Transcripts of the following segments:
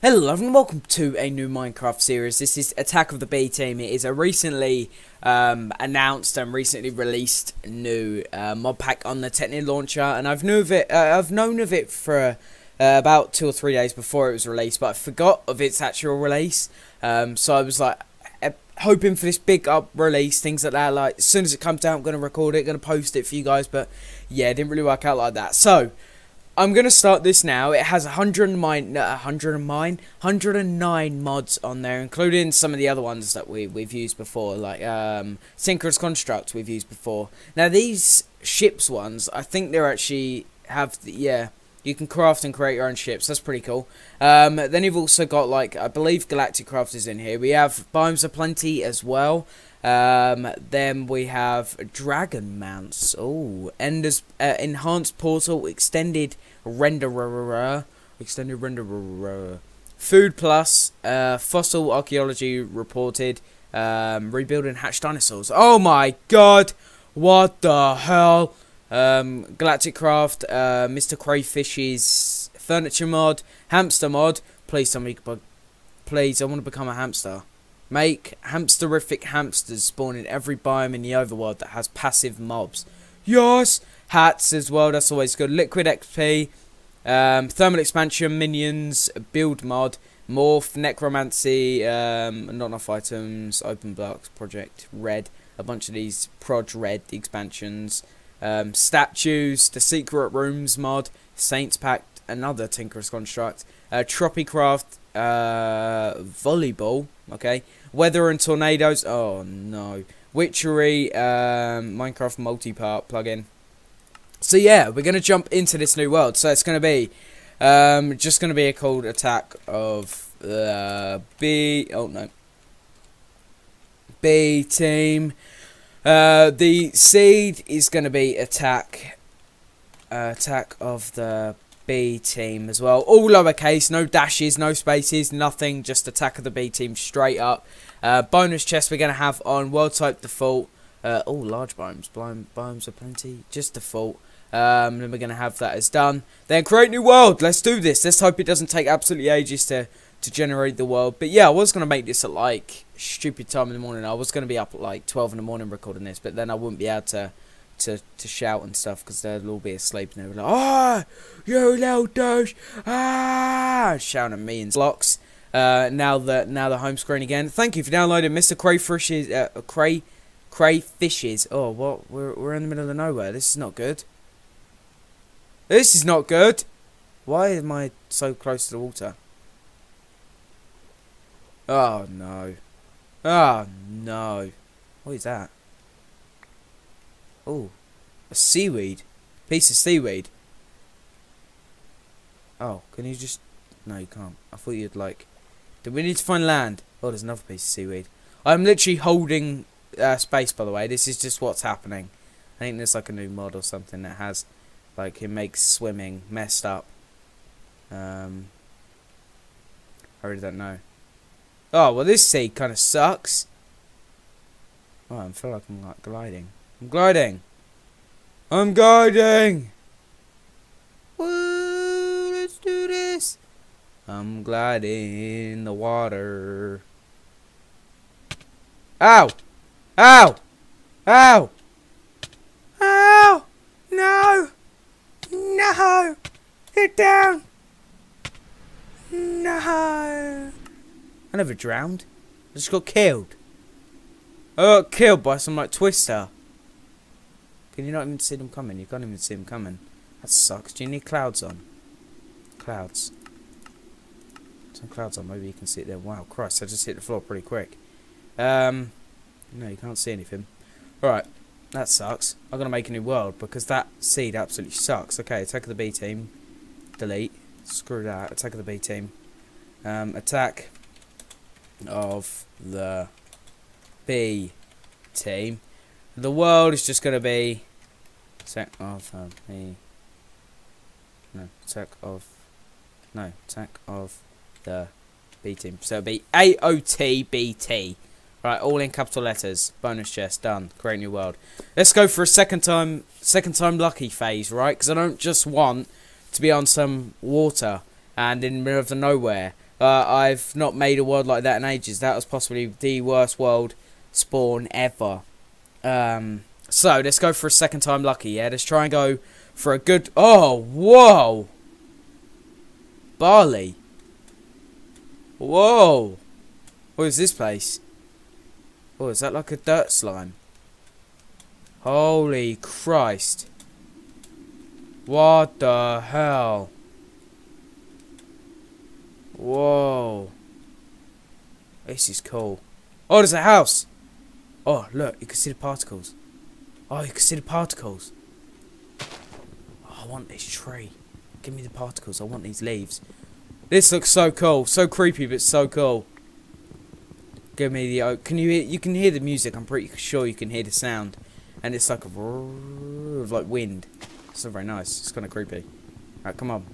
Hello and welcome to a new Minecraft series. This is Attack of the B Team. It is a recently um, announced and recently released new uh, mod pack on the Technic launcher, and I've known of it. Uh, I've known of it for uh, about two or three days before it was released, but I forgot of its actual release. Um, so I was like hoping for this big up release, things like that. Like as soon as it comes out, I'm gonna record it, gonna post it for you guys. But yeah, it didn't really work out like that. So. I'm gonna start this now. It has 109, no, 109, 109 mods on there, including some of the other ones that we we've used before, like um, Synchronous Construct we've used before. Now these ships ones, I think they're actually have the, yeah. You can craft and create your own ships. That's pretty cool. Um, then you've also got like I believe Galactic Craft is in here. We have Biomes of Plenty as well. Um, then we have Dragon Mounts. Oh, Ender's uh, Enhanced Portal, Extended Renderer, Extended Renderer, Food Plus, uh, Fossil Archaeology reported, um, Rebuilding Hatched Dinosaurs. Oh my god, what the hell? Um, Galactic Craft, uh, Mr. Crayfish's Furniture Mod, Hamster Mod. Please, somebody, please, I want to become a hamster. Make hamsterific hamsters spawn in every biome in the overworld that has passive mobs. Yes! Hats as well, that's always good. Liquid XP, um, thermal expansion, minions, build mod, morph, necromancy, um, not enough items, open blocks, project, red, a bunch of these proj red expansions, um, statues, the secret rooms mod, saints pact, another tinker's construct, uh, tropicraft, uh, volleyball, okay, Weather and tornadoes. Oh no. Witchery, um, Minecraft multi-part plugin. So yeah, we're gonna jump into this new world. So it's gonna be um, just gonna be a cold attack of uh, B. Oh no. B team. Uh, the seed is gonna be attack. Uh, attack of the B team as well. All lowercase, no dashes, no spaces, nothing. Just attack of the B team straight up. Uh, bonus chest we're going to have on world type default. Uh, oh, large biomes. Biome, biomes are plenty. Just default. Um, then we're going to have that as done. Then create new world. Let's do this. Let's hope it doesn't take absolutely ages to, to generate the world. But yeah, I was going to make this at like stupid time in the morning. I was going to be up at like 12 in the morning recording this. But then I wouldn't be able to to, to shout and stuff because they'll all be asleep and they'll be like, Oh, you little douche! Ah! Shouting at me blocks. Uh, now that now the home screen again. Thank you for downloading Mr. Crayfish's uh, Cray Crayfishes. Oh, what? We're we're in the middle of nowhere. This is not good. This is not good. Why am I so close to the water? Oh no. Oh no. What is that? Oh, a seaweed. Piece of seaweed. Oh, can you just... No, you can't. I thought you'd like... Do we need to find land? Oh, there's another piece of seaweed. I'm literally holding uh, space, by the way. This is just what's happening. I think there's like a new mod or something that has... Like, it makes swimming messed up. Um... I really don't know. Oh, well, this sea kind of sucks. Oh, I feel like I'm like gliding. I'm gliding. I'm gliding. Woo, let's do this. I'm gliding in the water. Ow! Ow! Ow! Ow! No! No! Get down! No! I never drowned. I just got killed. I got killed by some like twister. Can you not even see them coming? You can't even see them coming. That sucks. Do you need clouds on? Clouds. Some clouds on. Maybe you can see it there. Wow, Christ. I just hit the floor pretty quick. Um, no, you can't see anything. Alright. That sucks. I'm going to make a new world because that seed absolutely sucks. Okay, attack of the B team. Delete. Screw that. Attack of the B team. Um, attack of the B team. The world is just going to be Attack of um, the no attack of no attack of the B team. So it'll be A O T B T. Right, all in capital letters. Bonus chest done. Create new world. Let's go for a second time, second time lucky phase, right? Because I don't just want to be on some water and in the middle of the nowhere Uh, I've not made a world like that in ages. That was possibly the worst world spawn ever. Um, so let's go for a second time lucky. Yeah, let's try and go for a good. Oh, whoa! Barley. Whoa! What is this place? Oh, is that like a dirt slime? Holy Christ. What the hell? Whoa. This is cool. Oh, there's a house. Oh, look, you can see the particles. Oh, you can see the particles. Oh, I want this tree. Give me the particles. I want these leaves. This looks so cool. So creepy, but so cool. Give me the oak. Can you hear? You can hear the music. I'm pretty sure you can hear the sound, and it's like a of like wind. It's not very nice. It's kind of creepy. Alright, come on.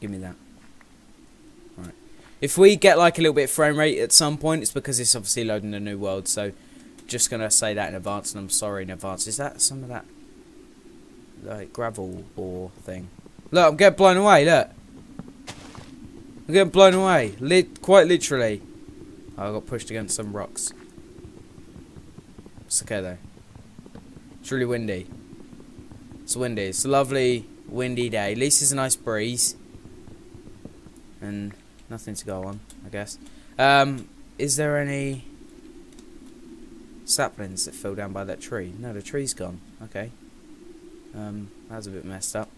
Give me that. Alright. If we get like a little bit frame rate at some point, it's because it's obviously loading a new world. So, just gonna say that in advance, and I'm sorry in advance. Is that some of that like gravel or thing? Look, I'm getting blown away. Look. I'm getting blown away. Lit quite literally. Oh, I got pushed against some rocks. It's okay though. It's really windy. It's windy. It's a lovely windy day. At least there's a nice breeze. And nothing to go on, I guess. Um, is there any saplings that fell down by that tree? No, the tree's gone. Okay. Um, that's a bit messed up.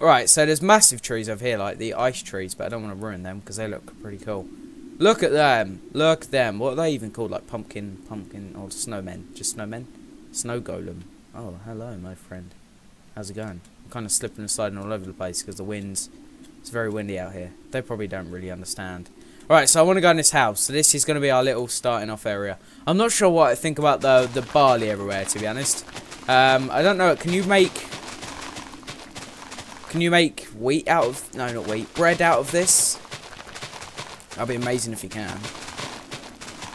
Alright, so there's massive trees over here, like the ice trees, but I don't want to ruin them because they look pretty cool. Look at them. Look at them. What are they even called? Like pumpkin, pumpkin, or snowmen? Just snowmen? Snow golem. Oh, hello, my friend. How's it going? I'm kind of slipping and sliding all over the place because the winds. It's very windy out here. They probably don't really understand. Alright, so I want to go in this house. So this is going to be our little starting off area. I'm not sure what I think about the the barley everywhere, to be honest. Um, I don't know. Can you make... Can you make wheat out of... No, not wheat. Bread out of this? That'd be amazing if you can.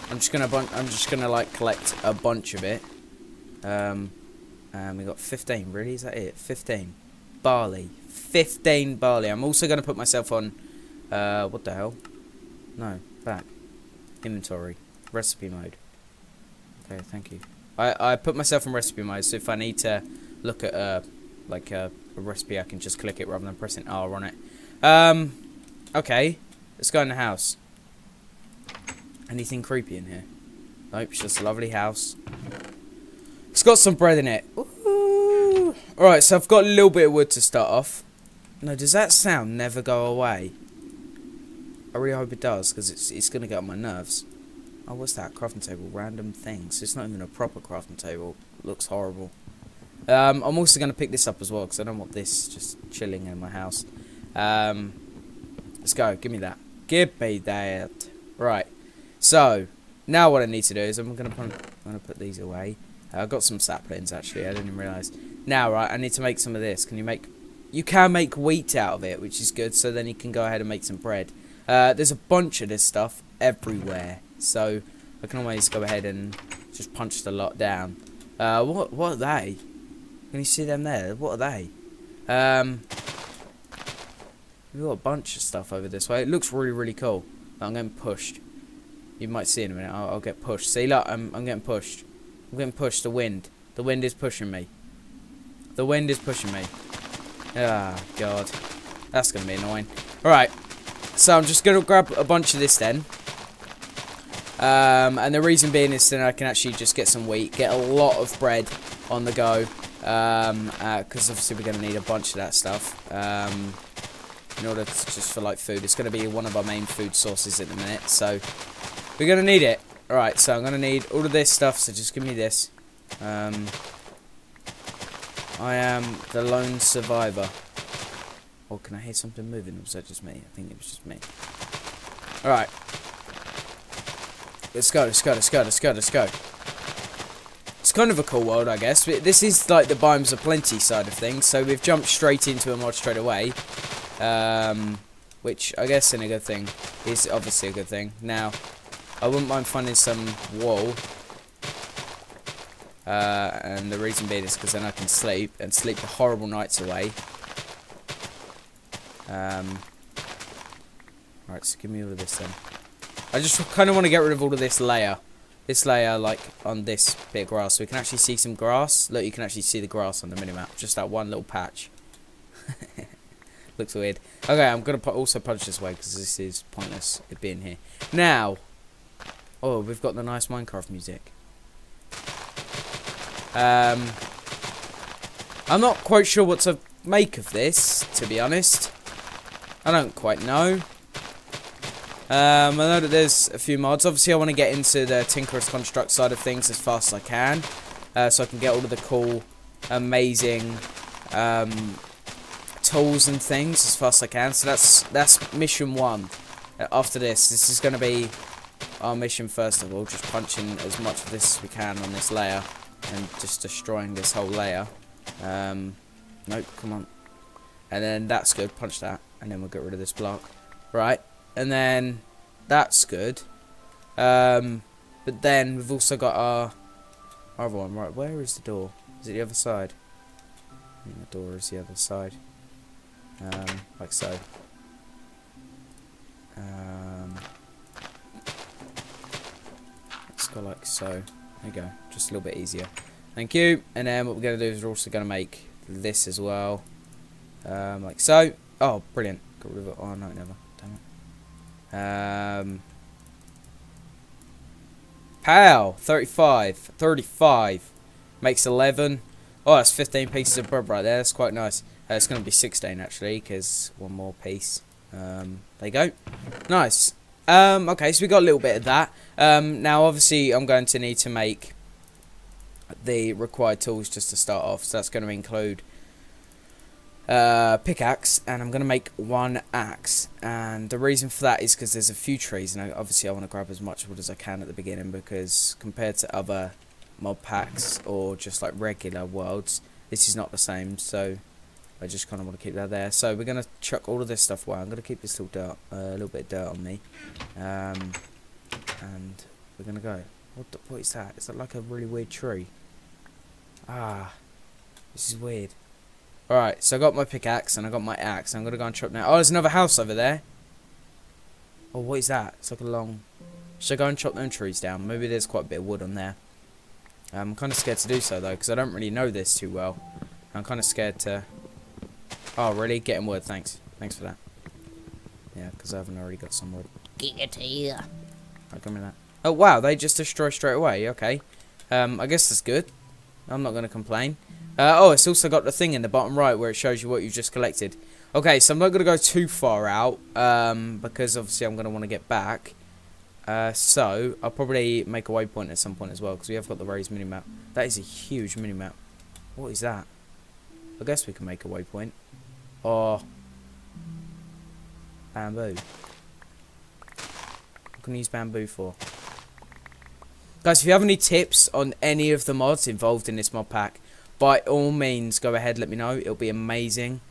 I'm just gonna I'm just gonna like collect a bunch of it. Um, and we got 15. Really, is that it? 15 barley. 15 barley. I'm also gonna put myself on. Uh, what the hell? No, back. Inventory. Recipe mode. Okay, thank you. I I put myself in recipe mode, so if I need to look at a like a, a recipe, I can just click it rather than pressing R on it. Um, okay. Let's go in the house. Anything creepy in here? Nope, it's just a lovely house. It's got some bread in it. Alright, so I've got a little bit of wood to start off. No, does that sound never go away? I really hope it does, because it's, it's going to get on my nerves. Oh, what's that? Crafting table. Random things. It's not even a proper crafting table. It looks horrible. Um, I'm also going to pick this up as well, because I don't want this just chilling in my house. Um, let's go. Give me that. Give me that. Right. So, now what I need to do is I'm going to put, I'm gonna put these away. Uh, I've got some saplings, actually. I didn't even realise. Now, right, I need to make some of this. Can you make... You can make wheat out of it, which is good. So then you can go ahead and make some bread. Uh, there's a bunch of this stuff everywhere. So, I can always go ahead and just punch the lot down. Uh, what, what are they? Can you see them there? What are they? Um, We've got a bunch of stuff over this way. It looks really, really cool. I'm getting pushed. You might see in a minute. I'll, I'll, get pushed. See, look, I'm, I'm getting pushed. I'm getting pushed. The wind. The wind is pushing me. The wind is pushing me. Ah, God. That's going to be annoying. Alright. So I'm just going to grab a bunch of this then. Um, and the reason being is then I can actually just get some wheat. Get a lot of bread on the go. Because um, uh, obviously we're going to need a bunch of that stuff. Um, in order to, just for like food. It's going to be one of our main food sources at the minute, so we're going to need it. Alright, so I'm going to need all of this stuff, so just give me this. Um, I am the lone survivor. Or can I hear something moving, was that just me? I think it was just me. Alright. Let's go, let's go, let's go, let's go, let's go. It's kind of a cool world, I guess. This is like the Biomes of Plenty side of things, so we've jumped straight into a mod straight away. Um, which I guess in a good thing is obviously a good thing. Now, I wouldn't mind finding some wool. Uh, and the reason being is because then I can sleep and sleep the horrible nights away. Um, Right, so give me all of this then. I just kind of want to get rid of all of this layer. This layer, like, on this bit of grass. So we can actually see some grass. Look, you can actually see the grass on the minimap. Just that one little patch. Looks weird. Okay, I'm going to put also punch this way because this is pointless, it being here. Now. Oh, we've got the nice Minecraft music. Um, I'm not quite sure what to make of this, to be honest. I don't quite know. Um, I know that there's a few mods. Obviously, I want to get into the Tinker's Construct side of things as fast as I can. Uh, so I can get all of the cool, amazing um, tools and things as fast as I can. So that's that's mission one. Uh, after this, this is going to be our mission first of all. Just punching as much of this as we can on this layer. And just destroying this whole layer. Um, nope, come on. And then that's good. Punch that. And then we'll get rid of this block. Right and then that's good. Um, but then we've also got our other one. Right, where is the door? Is it the other side? The door is the other side. Um, like so. Um, let's go like so. There you go. Just a little bit easier. Thank you. And then what we're going to do is we're also going to make this as well. Um, like so. Oh, brilliant. Got rid of it. Oh, no, never. Damn it. Um, Pow! 35. 35. Makes 11. Oh, that's 15 pieces of bread right there. That's quite nice. Uh, it's going to be 16, actually, because one more piece. Um, there you go. Nice. Um, okay, so we got a little bit of that. Um, now, obviously, I'm going to need to make the required tools just to start off. So that's going to include uh, pickaxe and I'm going to make one axe. And the reason for that is because there's a few trees and I, obviously I want to grab as much wood as I can at the beginning because compared to other mod packs or just like regular worlds this is not the same. So I just kind of want to keep that there. So we're going to chuck all of this stuff away. I'm going to keep this little dirt uh, a little bit of dirt on me. Um, and we're going to go. What, the, what is that? Is that like a really weird tree? Ah this is weird Alright, so I got my pickaxe and I got my axe. I'm going to go and chop now. Oh, there's another house over there. Oh, what is that? It's like a long... Should I go and chop them trees down? Maybe there's quite a bit of wood on there. I'm kind of scared to do so, though, because I don't really know this too well. I'm kind of scared to... Oh, really? Getting wood, thanks. Thanks for that. Yeah, because I haven't already got some wood. Get it here. Right, give me that. Oh, wow, they just destroy straight away. Okay. Um, I guess that's good. I'm not going to complain. Uh, oh, it's also got the thing in the bottom right where it shows you what you've just collected. Okay, so I'm not going to go too far out, um, because obviously I'm going to want to get back. Uh, so, I'll probably make a waypoint at some point as well, because we have got the Rei's minimap. That is a huge minimap. What is that? I guess we can make a waypoint. Or... Bamboo. What can I use bamboo for? Guys, if you have any tips on any of the mods involved in this mod pack, by all means, go ahead, let me know. It'll be amazing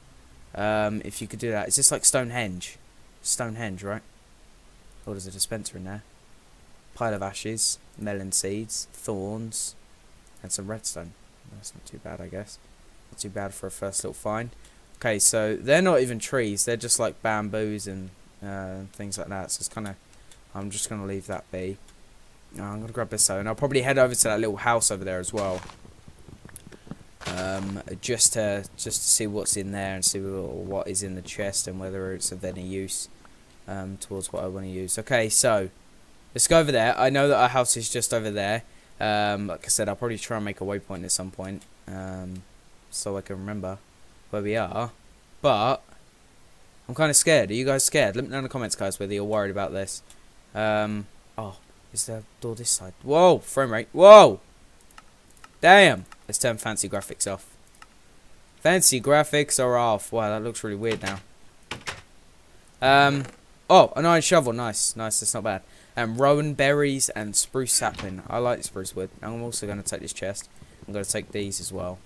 um, if you could do that. Is this like Stonehenge? Stonehenge, right? Oh, there's a dispenser in there. Pile of ashes, melon seeds, thorns, and some redstone. That's not too bad, I guess. Not too bad for a first little find. Okay, so they're not even trees. They're just like bamboos and uh, things like that. So it's kind of... I'm just going to leave that be. I'm going to grab this out. And I'll probably head over to that little house over there as well um, just to just to see what's in there and see what is in the chest and whether it's of any use um, towards what I want to use. Okay, so let's go over there. I know that our house is just over there. Um, like I said, I'll probably try and make a waypoint at some point um, so I can remember where we are. But I'm kind of scared. Are you guys scared? Let me know in the comments, guys, whether you're worried about this. Um, oh, is there a door this side? Whoa, frame rate. Whoa! Damn. Let's turn fancy graphics off. Fancy graphics are off. Wow, that looks really weird now. Um, oh, an iron shovel. Nice, nice. That's not bad. And rowan berries and spruce sapling. I like spruce wood. I'm also going to take this chest. I'm going to take these as well.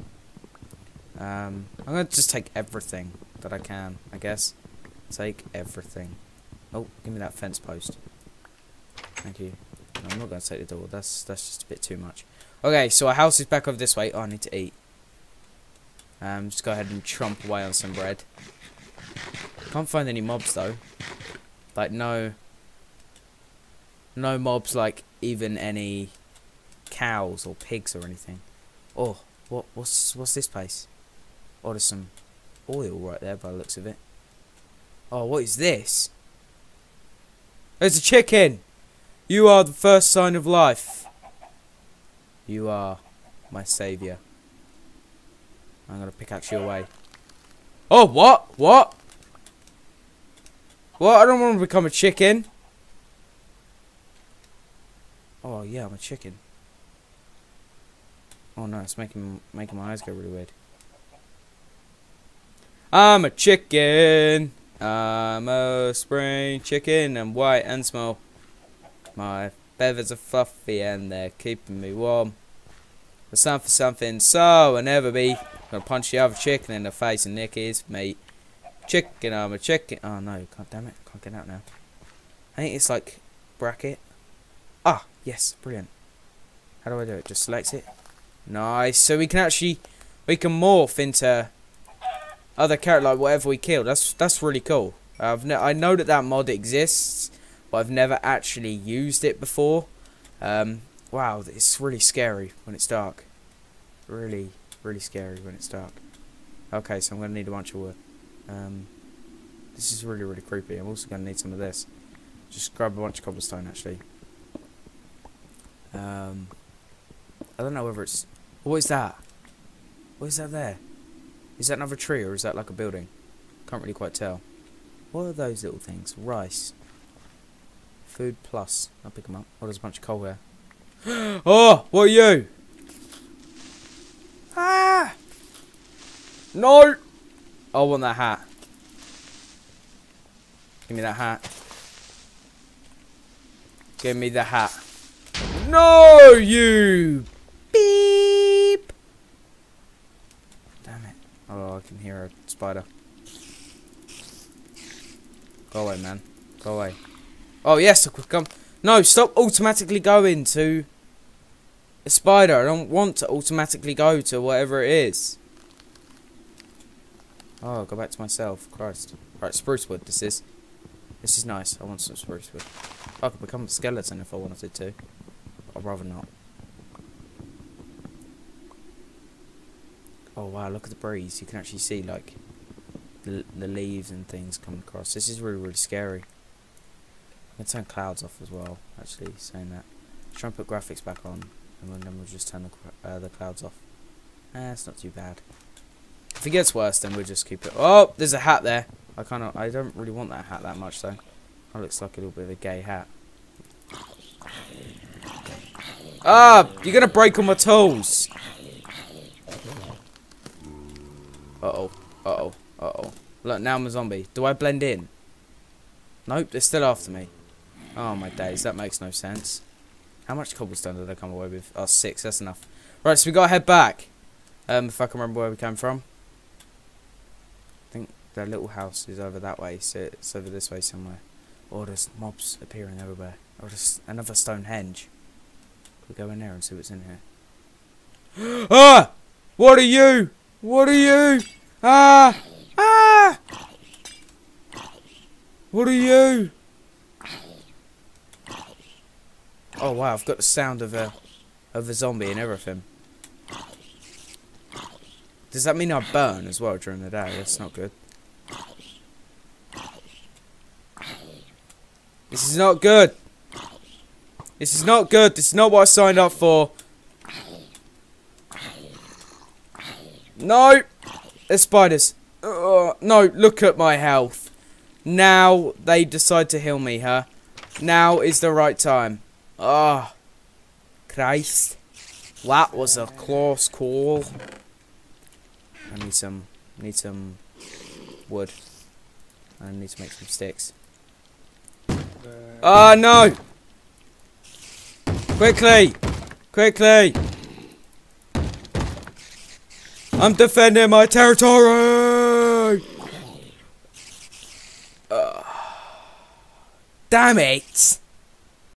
Um, I'm going to just take everything that I can, I guess. Take everything. Oh, give me that fence post. Thank you. No, I'm not going to take the door. That's that's just a bit too much. Okay, so our house is back over this way. Oh, I need to eat. Um, just go ahead and trump away on some bread. Can't find any mobs though. Like no no mobs like even any cows or pigs or anything. Oh, what what's what's this place? Oh, there's some oil right there by the looks of it. Oh, what is this? There's a chicken! You are the first sign of life. You are my saviour. I'm gonna pickaxe you away. Oh, what? What? What? I don't want to become a chicken. Oh, yeah, I'm a chicken. Oh no, it's making making my eyes go really weird. I'm a chicken. I'm a spring chicken. I'm white and small. My feathers are fluffy and they're keeping me warm. For something, something, so I'll never be. Gonna punch the other chicken in the face and nick his meat. Chicken, I'm a chicken. Oh no, god damn it, can't get out now. I think it's like bracket. Ah, yes, brilliant. How do I do it? Just select it. Nice. So we can actually we can morph into other character like whatever we kill. That's that's really cool. I've I know that that mod exists, but I've never actually used it before. Um, wow, it's really scary when it's dark. Really, really scary when it's dark. Okay, so I'm gonna need a bunch of wood. Um, this is really, really creepy. I'm also gonna need some of this. Just grab a bunch of cobblestone actually. Um, I don't know whether it's. What is that? What is that there? Is that another tree or is that like a building? Can't really quite tell. What are those little things? Rice. Food plus. I'll pick them up. Oh, there's a bunch of coal here. oh, what are you? Ah! No! I want that hat. Give me that hat. Give me the hat. No, you beep. Damn it. Oh, I can hear a spider. Go away, man. Go away. Oh, yes, come. No, stop automatically going to a spider. I don't want to automatically go to whatever it is. Oh, go back to myself. Christ. Right, spruce wood, this is. This is nice. I want some spruce wood. I could become a skeleton if I wanted to. I'd rather not. Oh wow, look at the breeze. You can actually see like the, the leaves and things coming across. This is really, really scary. Can turn clouds off as well, actually, saying that. Try and put graphics back on, and then we'll just turn the, uh, the clouds off. Eh, it's not too bad. If it gets worse, then we'll just keep it. Oh, there's a hat there. I kind of, I don't really want that hat that much though. That looks like a little bit of a gay hat. Ah, you're gonna break all my tools. Uh oh, uh oh, uh oh. Look, now I'm a zombie. Do I blend in? Nope, they're still after me. Oh my days, that makes no sense. How much cobblestone did I come away with? Oh, six, that's enough. Right, so we gotta head back. Um, if I can remember where we came from. I think the little house is over that way, so it's over this way somewhere. Oh, there's mobs appearing everywhere. Oh, there's another Stonehenge. We'll go in there and see what's in here. ah! What are you? What are you? Ah! Ah! What are you? Oh wow, I've got the sound of a of a zombie and everything. Does that mean I burn as well during the day? That's not good. This is not good. This is not good. This is not what I signed up for. No! There's spiders. Uh, no, look at my health. Now they decide to heal me, huh? Now is the right time. Oh, Christ. That was a close call. I need some, need some wood. I need to make some sticks. Ah, uh, no! Quickly! Quickly! I'm defending my territory! Uh, damn it!